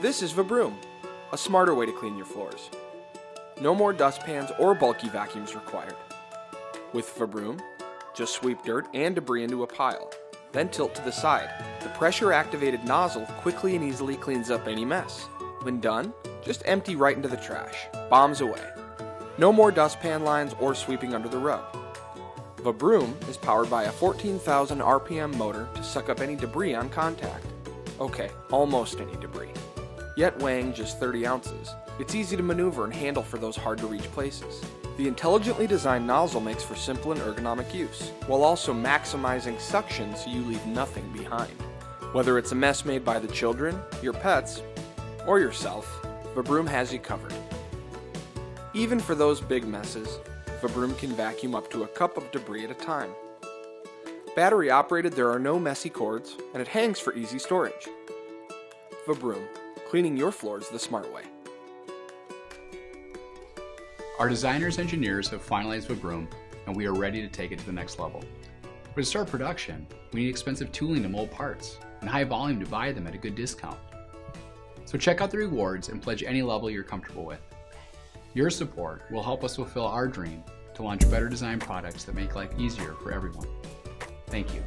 This is Vabroom, a smarter way to clean your floors. No more dustpans or bulky vacuums required. With Vabroom, just sweep dirt and debris into a pile, then tilt to the side. The pressure activated nozzle quickly and easily cleans up any mess. When done, just empty right into the trash. Bombs away. No more dustpan lines or sweeping under the rug. Vabroom is powered by a 14,000 RPM motor to suck up any debris on contact. Okay, almost any debris. Yet weighing just 30 ounces, it's easy to maneuver and handle for those hard to reach places. The intelligently designed nozzle makes for simple and ergonomic use, while also maximizing suction so you leave nothing behind. Whether it's a mess made by the children, your pets, or yourself, Vabroom has you covered. Even for those big messes, Vabroom can vacuum up to a cup of debris at a time. Battery operated, there are no messy cords, and it hangs for easy storage. Vabroom, cleaning your floors the smart way. Our designers and engineers have finalized Vabroom, and we are ready to take it to the next level. But to start production, we need expensive tooling to mold parts, and high volume to buy them at a good discount. So check out the rewards and pledge any level you're comfortable with. Your support will help us fulfill our dream to launch better design products that make life easier for everyone. Thank you.